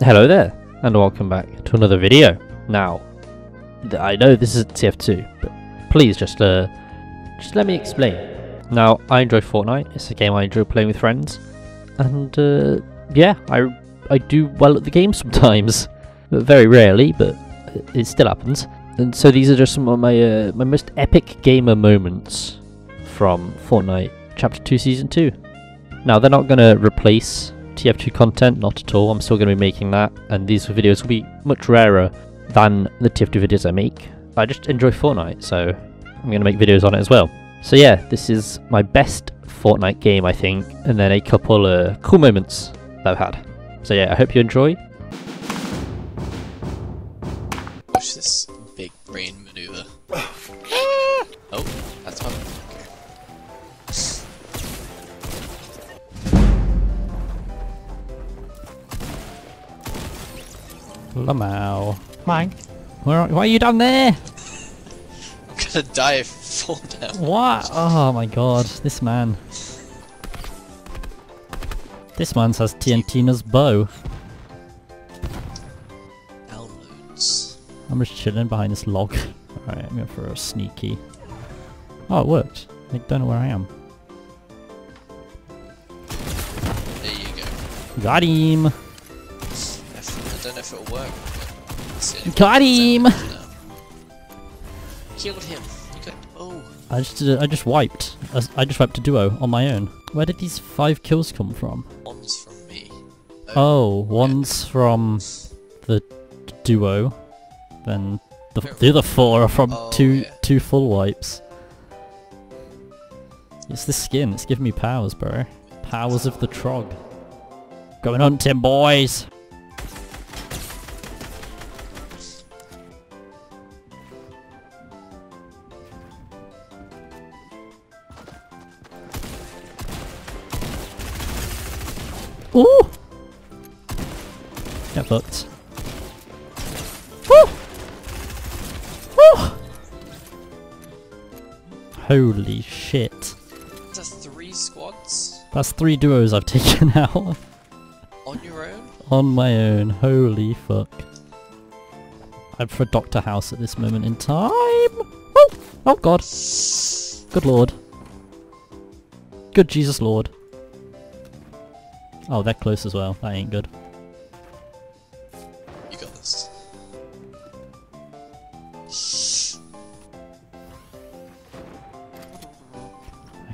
Hello there, and welcome back to another video. Now, I know this is TF2, but please just uh, just let me explain. Now, I enjoy Fortnite. It's a game I enjoy playing with friends, and uh, yeah, I I do well at the game sometimes, but very rarely, but it- still happens. And so these are just some of my uh, my most epic gamer moments from Fortnite Chapter Two, Season Two. Now, they're not gonna replace TF2 content, not at all. I'm still going to be making that, and these videos will be much rarer than the TF2 videos I make. I just enjoy Fortnite, so I'm going to make videos on it as well. So yeah, this is my best Fortnite game, I think, and then a couple uh, cool moments that I've had. So yeah, I hope you enjoy. Push this big brain maneuver. oh, Lamau. Mine. Where are, why are you down there? I'm gonna die if I fall down. What? Oh my god, this man. This man has TNTina's bow. Downloads. I'm just chilling behind this log. Alright, I'm going for a sneaky. Oh, it worked. I don't know where I am. There you go. Got him! If- I don't know if it'll work. but it's the only Got him! now. Uh, killed him. Got. Oh. I just did a, I just wiped. I just wiped a duo on my own. Where did these five kills come from? One's from me. Oh, one's from the duo, then the, the other four are from Oh, two yeah. two full wipes. It's the skin. It's giving me powers, bro. Powers of the Trog. Going hunting, boys. Ooh! Get fucked. Woo! Woo! Holy shit. That's three squads That's three duos I've taken out on your own? on my own. Holy fuck. I'm for Doctor House at this moment in time. Oh, oh god. Good lord. Good Jesus Lord. Oh, they're close as well. That ain't good. You got this.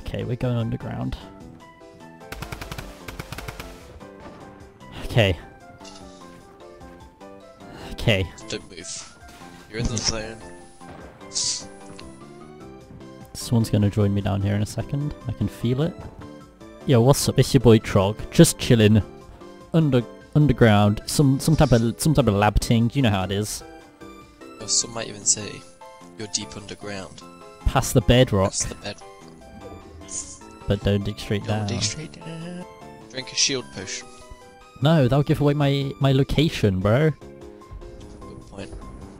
Okay, we're going underground. Okay. Okay. Don't move. You're in the zone. Someone's gonna join me down here in a second. I can feel it. Yo, what's up? It's your boy Trog. Just chilling. Under underground. Some some type of some type of lab thing. You know how it is. Or some might even say you're deep underground. Past the bedrock, That's the bed. but don't dig straight Go down. dig straight down. Drink a shield potion. No, that'll give away my my location, bro. Good point.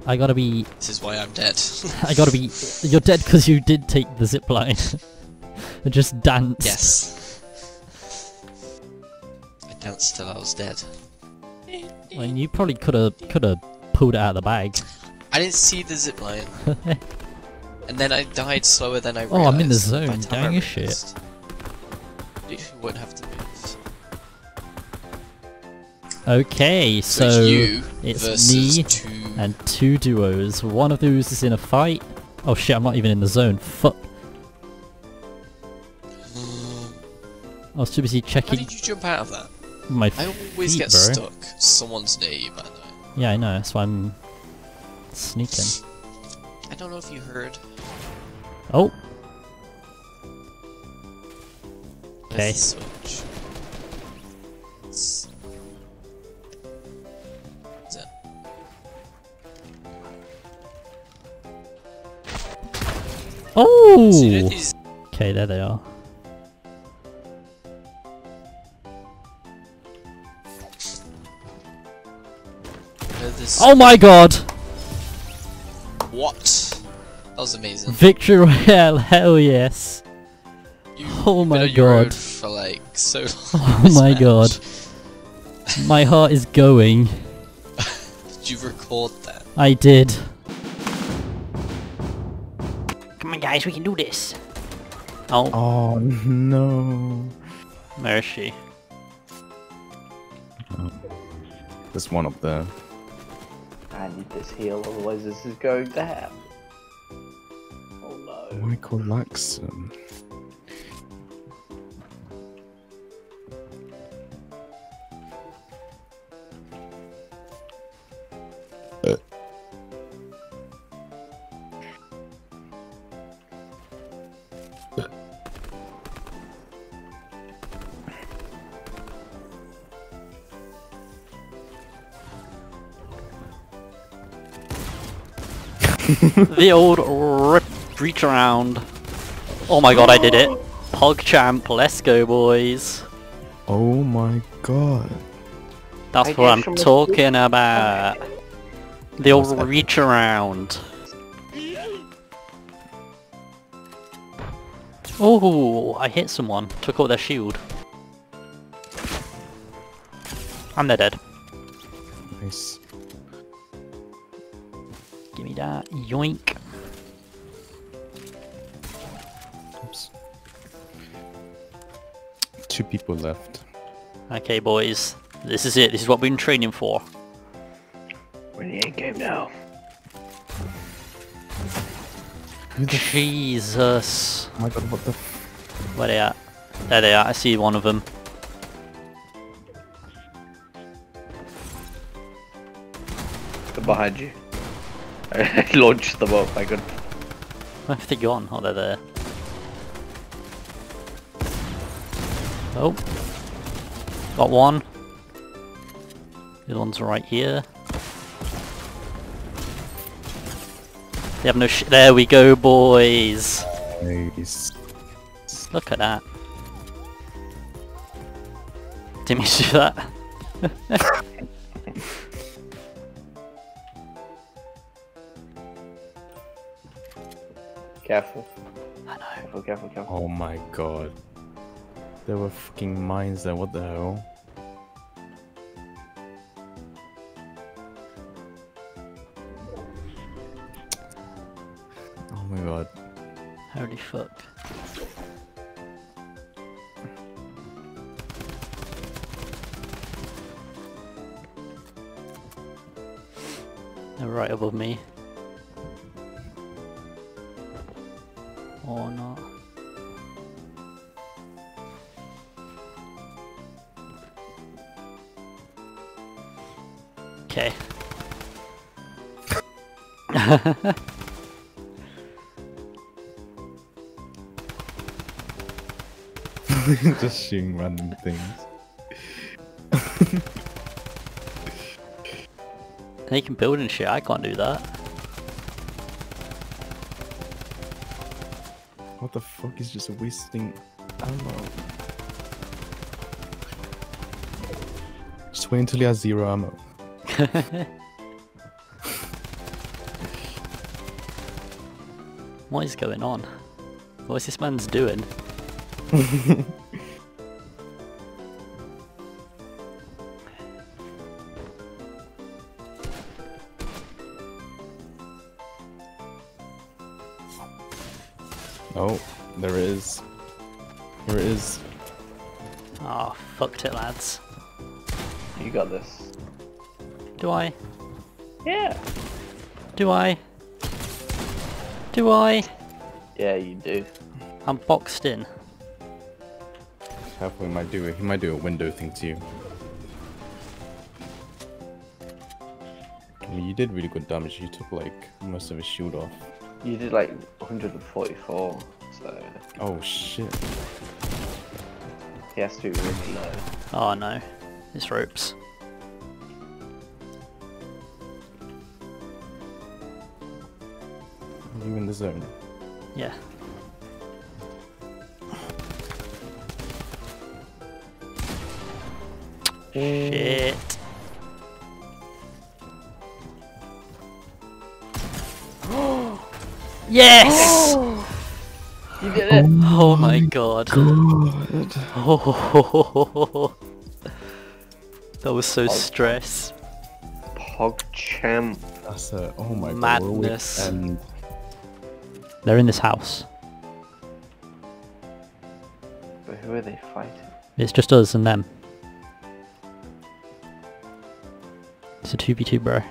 I gotta be This is why I'm dead. I gotta be. You're dead because you did take the zip line. and just dance. yes. I till I was dead. I mean, you probably could have could have pulled it out of the bag. I didn't see the zip line. and then I died slower than I Oh. I'm in the zone, the time I gang of shit. You wouldn't have to move. Okay, So, so it's me two. and two duos. One of those is in a fight. Oh shit, I'm not even in the zone. Fuck. I was too busy How checking did you jump out of that? My I always feet, get bro. stuck. Someone's near you, by the way. Yeah, I know. That's why I'm sneaking. I don't know if you heard. Oh, Okay. switch. It's- oh. So you know Okay, there they are. You Oh my god! what? That was amazing. Victory Royale, hell yes. You've Oh been my on your own god. for like so long. Oh my match. god. My heart is going. Did you record that? I did. Come on, guys, we can do this. Oh, Oh no. Where is she? There's one up there. I need this heal, otherwise this is going to happen. Oh no. Michael Laxon. the old rip reach around. Oh my god, I did it. Pogchamp, let's go boys. Oh my god. That's I what I'm guess I'm talking about. The What's old reach around. Oh, I hit someone. Took out their shield. And they're dead. Nice. Yoink. Oops. Two people left. Okay, boys. This is it. This is what we've been training for. We're in the end game now. The Jesus. oh my god, what the Where they at? There they are. I see one of them. They're behind you. I launched them up, I could. Where have they gone? Oh, they're there. Oh. Got one. The other one's right here. They have no sh- There we go, boys! Nice. Look at that. Didn't mean to do that. Careful. I know. Careful, careful, careful. Oh my god. There were fucking mines there, what the hell? Oh my god. Holy fuck. They're right above me. Or not. Okay. Just shooting random things. They can build and shit, I can't do that. What the fuck is just wasting ammo? Just wait until he has zero ammo. What is going on? What's this man's doing? Oh, there is. There is. Here. Oh, fucked it, lads. You got this. Do I? Yeah. Do I? Do I? Yeah, you do. I'm boxed in. Careful, he might do it. He might do a window thing to you. I mean, you did really good damage. You took like most of his shield off. You did like 144, so Oh shit. he has to be really low. Oh no. It's ropes. You in the zone. Yeah. Oh. Shit. Yes! You did it! Oh, oh my god. God. Oh, That was so Oh. stress. PogChamp. That's a oh my Madness. god. And They're in this house. But who are they fighting? It's just us and them. It's a 2v2, bro.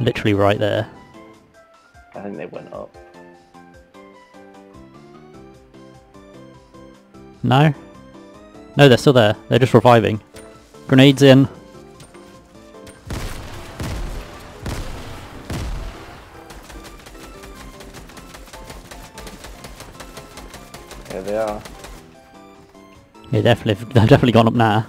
Literally right there. Think they went up. No? No, they're still there. They're just reviving. Grenades in. Here they are. Yeah, definitely. They've definitely gone up now.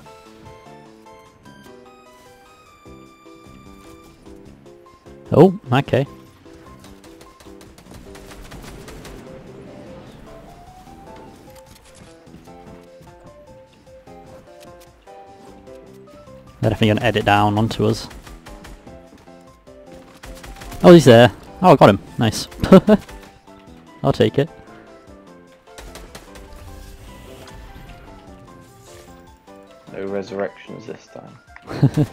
Oh, okay. They're definitely gonna edit down onto us. Oh, he's there. Oh, I got him. Nice. I'll take it. No resurrections this time.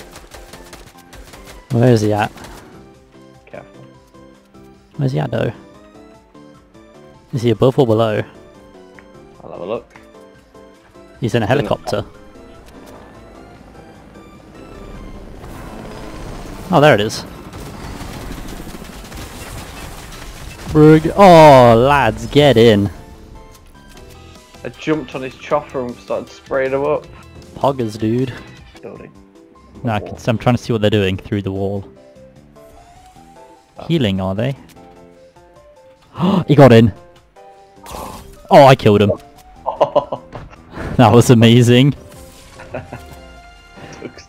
Where is he at? Careful. Where's he at though? Is he above or below? I'll have a look. He's in a helicopter. Oh, there it is. Brig- oh, lads, get in. I jumped on his chopper and started spraying him up. Poggers, dude. Building. No, I can, I'm trying to see what they're doing through the wall. Healing, are they? he got in. Oh, I killed him. That was amazing.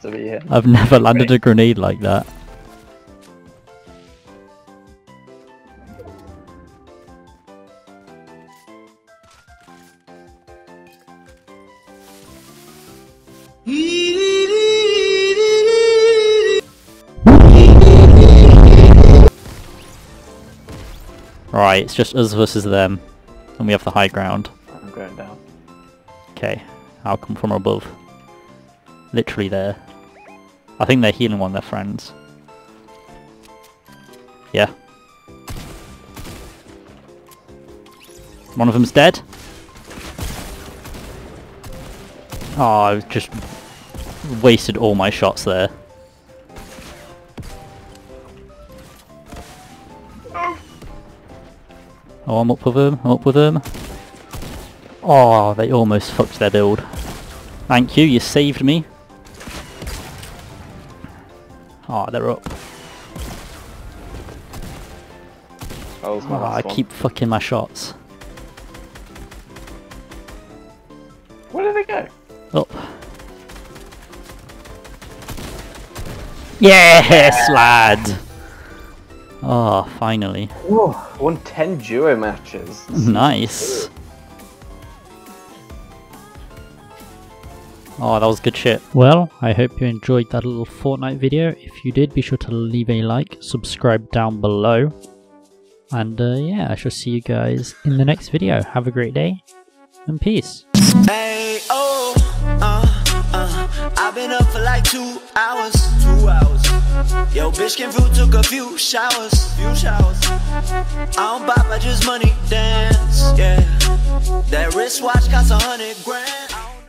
To be here. I've never landed a grenade like that. Right, it's just us versus them, and we have the high ground. I'm going down. Okay, I'll come from above. Literally there. I think they're healing one of their friends. Yeah. One of them's dead. Oh, I've just wasted all my shots there. Oh, I'm up with him. I'm up with him. Oh, they almost fucked their build. Thank you, you saved me. Oh, they're up. My Oh, I one. keep fucking my shots. Where did they go? Up. Yes, lad! Oh, finally. Whoa, won 10 duo matches. Nice. Oh, that was good shit. Well, I hope you enjoyed that little Fortnite video. If you did, be sure to leave a like, subscribe down below. And uh, yeah, I shall see you guys in the next video. Have a great day, and peace. Hey, oh, uh, uh, I've been up for like two hours. Two hours. Yo, bitch came through, took a few showers. Few showers. I don't buy my just money dance, yeah. That wristwatch costs a hundred grand.